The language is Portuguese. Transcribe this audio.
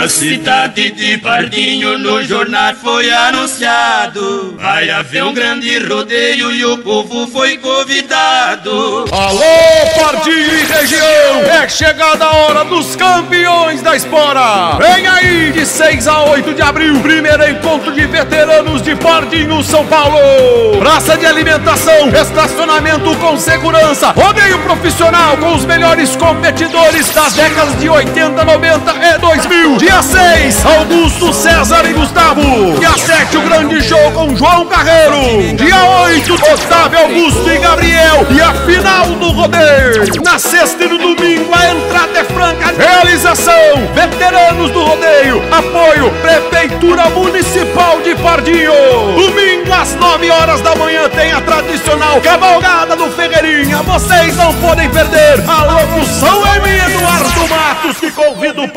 Na cidade de Pardinho, no jornal foi anunciado. Vai haver um grande rodeio e o povo foi convidado. Alô, Pardinho e região! É chegada a hora dos campeões da espora! Vem aí, de 6 a 8 de abril, primeiro encontro de veteranos de Pardinho, São Paulo! Praça de alimentação, estacionamento com segurança, rodeio profissional com os melhores competidores das décadas de 80, 90 e 2000. Dia 6, Augusto, César e Gustavo. Dia 7, o grande show com João Carreiro. Dia 8, Otávio Augusto e Gabriel. E a final do rodeio. Na sexta e no domingo, a entrada é franca. Realização: Veteranos do Rodeio. Apoio: Prefeitura Municipal de Pardinho. Domingo às 9 horas da manhã tem a tradicional cavalgada do Ferreirinha. Vocês não podem perder. A locução é minha, Eduardo Matos, que convida o.